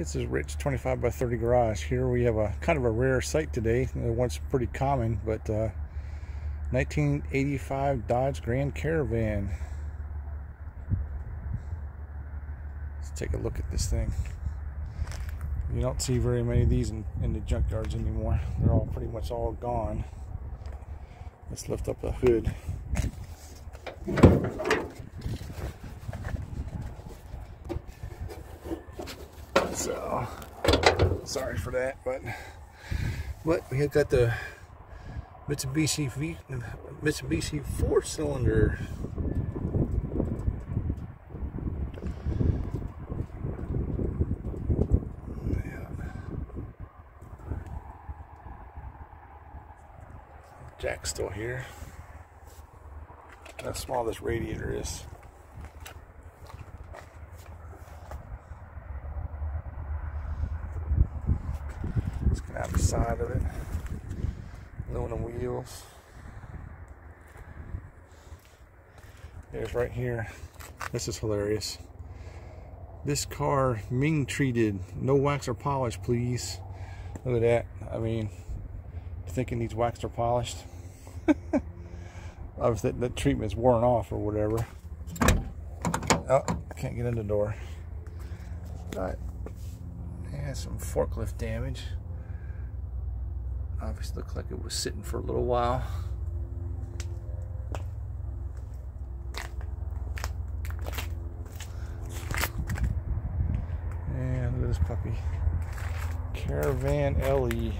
This is a Rich 25 by 30 garage. Here we have a kind of a rare sight today. Once pretty common, but uh, 1985 Dodge Grand Caravan. Let's take a look at this thing. You don't see very many of these in, in the junkyards anymore. They're all pretty much all gone. Let's lift up the hood. So, sorry for that, but but we have got the Mitsubishi v, Mitsubishi four cylinder. Jack's still here. How small this radiator is. The side of it. Aluminum wheels. There's right here. This is hilarious. This car Ming treated. No wax or polish, please. Look at that. I mean, you think it needs waxed or polished? Obviously, that, that treatment's worn off or whatever. Oh, I can't get in the door. But, yeah, some forklift damage obviously looked like it was sitting for a little while. And look at this puppy. Caravan LE.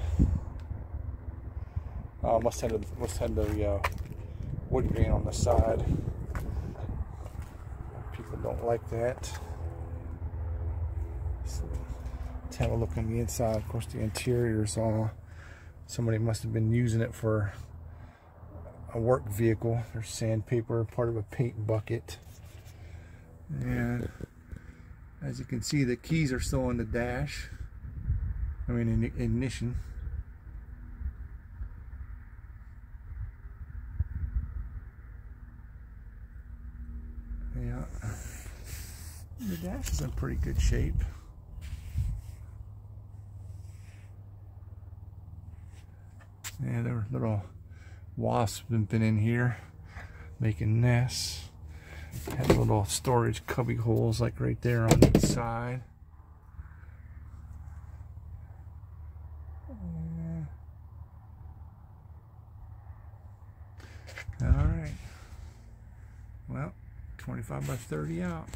Uh, must have the, must have the uh, wood grain on the side. People don't like that. So, let's have a look on the inside. Of course, the interior is all Somebody must have been using it for a work vehicle. There's sandpaper, part of a paint bucket. And as you can see, the keys are still in the dash. I mean, in ignition. Yeah. The dash is in pretty good shape. Yeah, there were little wasps been in here making nests. Had little storage cubby holes like right there on each side. All right. Well, 25 by 30 out.